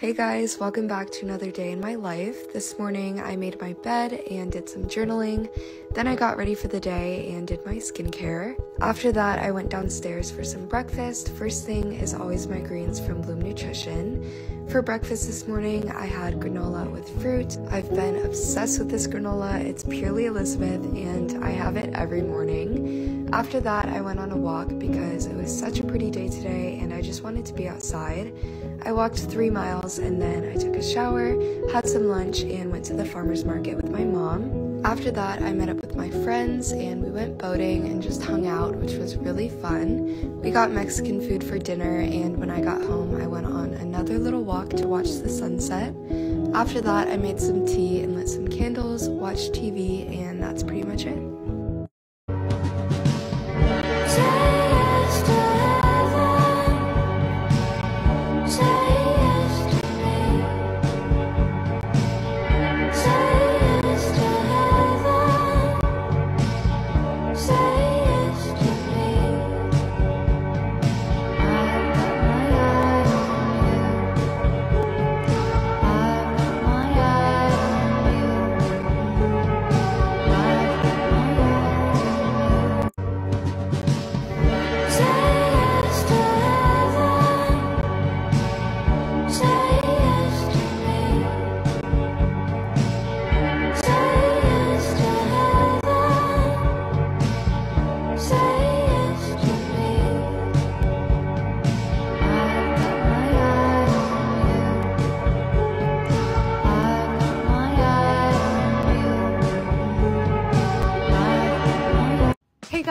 Hey guys, welcome back to another day in my life. This morning I made my bed and did some journaling. Then I got ready for the day and did my skincare. After that, I went downstairs for some breakfast. First thing is always my greens from Bloom Nutrition. For breakfast this morning, I had granola with fruit. I've been obsessed with this granola. It's purely Elizabeth and I have it every morning. After that, I went on a walk because it was such a pretty day today and I just wanted to be outside. I walked three miles and then I took a shower, had some lunch, and went to the farmer's market with my mom. After that, I met up with my friends and we went boating and just hung out, which was really fun. We got Mexican food for dinner, and when I got home, I went on another little walk to watch the sunset. After that, I made some tea and lit some candles, watched TV, and that's pretty much it.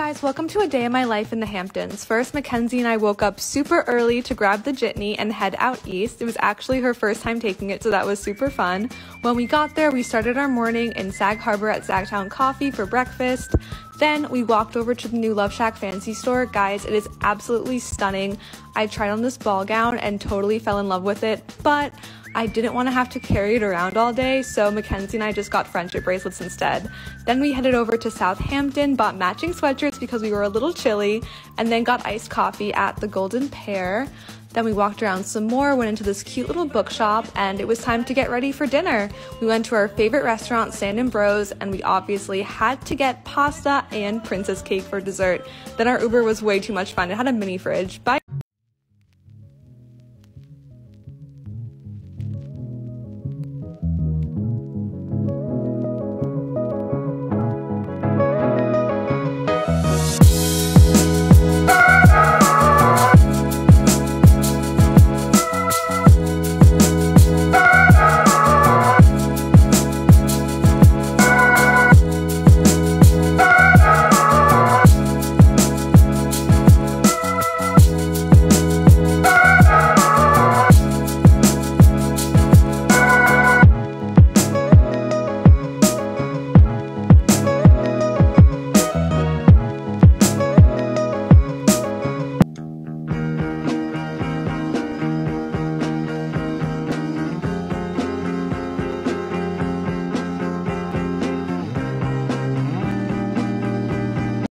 Guys, welcome to a day in my life in the Hamptons. First, Mackenzie and I woke up super early to grab the jitney and head out east. It was actually her first time taking it, so that was super fun. When we got there, we started our morning in Sag Harbor at Sagtown Coffee for breakfast. Then we walked over to the new LoveShackFancy store. Guys, it is absolutely stunning. I tried on this ball gown and totally fell in love with it, but I didn't want to have to carry it around all day, so Mackenzie and I just got friendship bracelets instead. Then we headed over to Southampton, bought matching sweatshirts because we were a little chilly, and then got iced coffee at the Golden Pear. Then we walked around some more, went into this cute little bookshop, and it was time to get ready for dinner. We went to our favorite restaurant, Sant Ambroeus, and we obviously had to get pasta and princess cake for dessert. Then our Uber was way too much fun. It had a mini fridge. Bye.